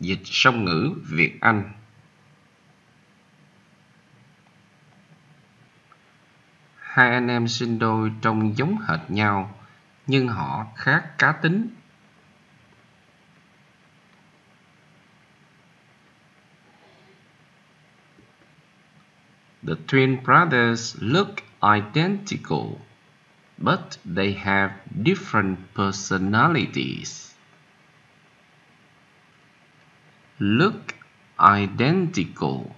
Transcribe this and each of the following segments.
Dịch song ngữ Việt Anh Hai anh em sinh đôi trông giống hệt nhau nhưng họ khác cá tính. The twin brothers look identical, but they have different personalities. Look identical,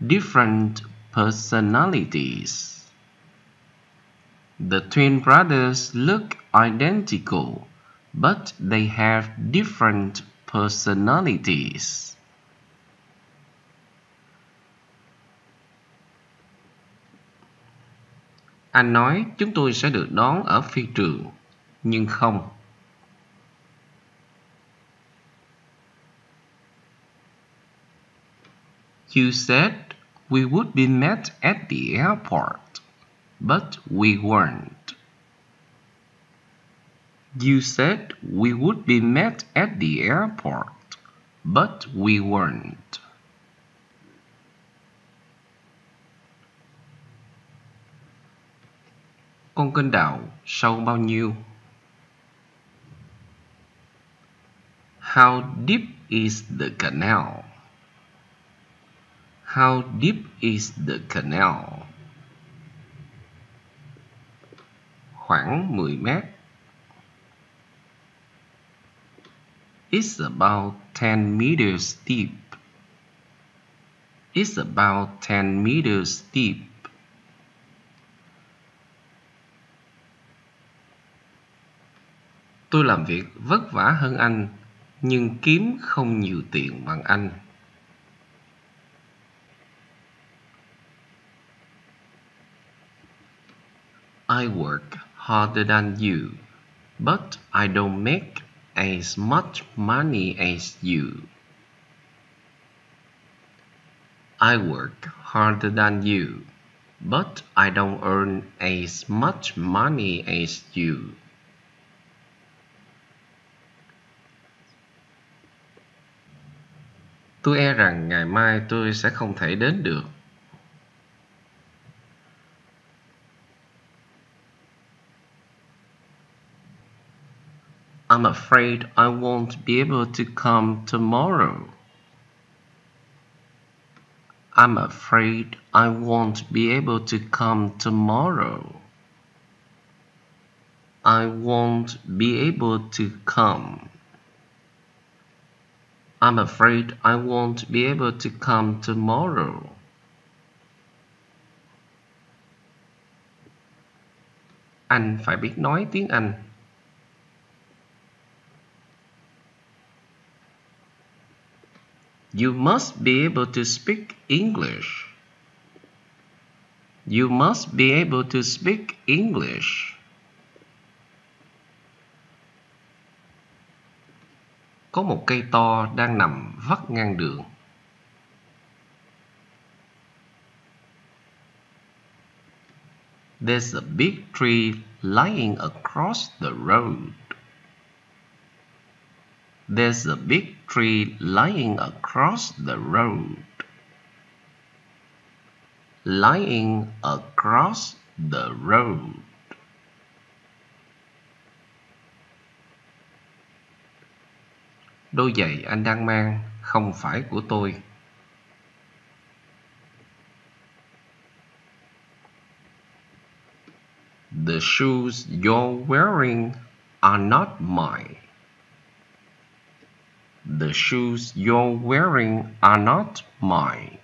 different personalities. The twin brothers look identical, but they have different personalities. Anh nói chúng tôi sẽ được đón ở phi trường, nhưng không. You said we would be met at the airport, but we weren't. You said we would be met at the airport, but we weren't. Con kênh đào sâu bao nhiêu? How deep is the canal? How deep is the canal? Khoảng 10 mét. It's about 10 meters deep. It's about 10 meters deep. Tôi làm việc vất vả hơn anh, nhưng kiếm không nhiều tiền bằng anh. I work harder than you, but I don't make as much money as you. I work harder than you, but I don't earn as much money as you. Tôi e rằng ngày mai tôi sẽ không thể đến được. I'm afraid I won't be able to come tomorrow. I'm afraid I won't be able to come tomorrow. I won't be able to come. I'm afraid I won't be able to come tomorrow. Anh phải biết nói tiếng Anh. You must be able to speak English. You must be able to speak English. Có một cây to đang nằm vắt ngang đường. There's a big tree lying across the road. There's a big tree lying across the road. Lying across the road. Đôi giày anh đang mang không phải của tôi. The shoes you're wearing are not mine. The shoes you're wearing are not mine.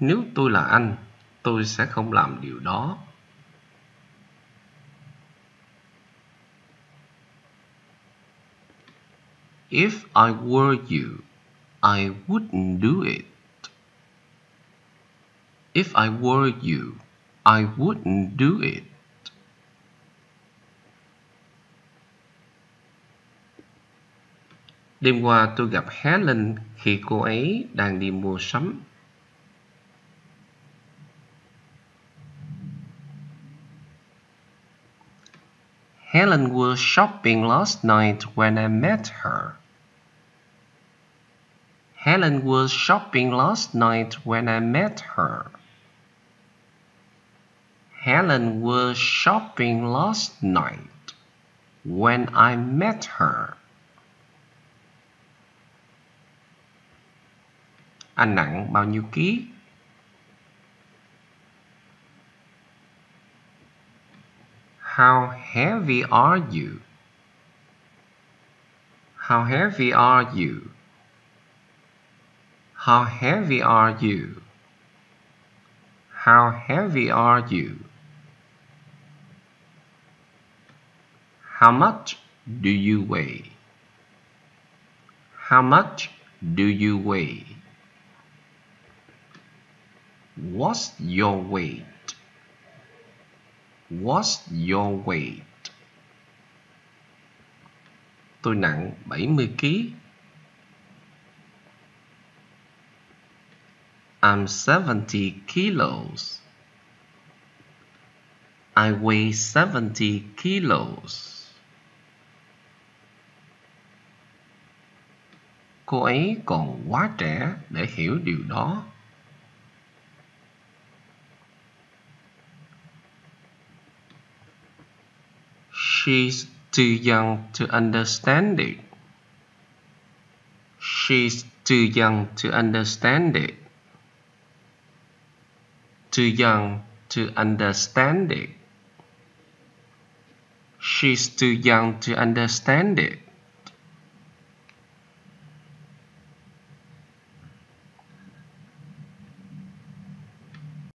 Nếu tôi là anh, tôi sẽ không làm điều đó. If I were you, I wouldn't do it. If I were you, I wouldn't do it. Đêm qua tôi gặp Helen khi cô ấy đang đi mua sắm. Helen was shopping last night when I met her. Helen was shopping last night when I met her. Helen was shopping last night when I met her. Anh nặng bao nhiêu ký? How heavy are you? How heavy are you? How heavy are you? How heavy are you? How much do you weigh? How much do you weigh? What's your weight? What's your weight? Tôi nặng 70 kg. I'm 70 kilos. I weigh 70 kilos. Cô ấy còn quá trẻ để hiểu điều đó. She's too young to understand it. She's too young to understand it. Too young to understand it. She's too young to understand it.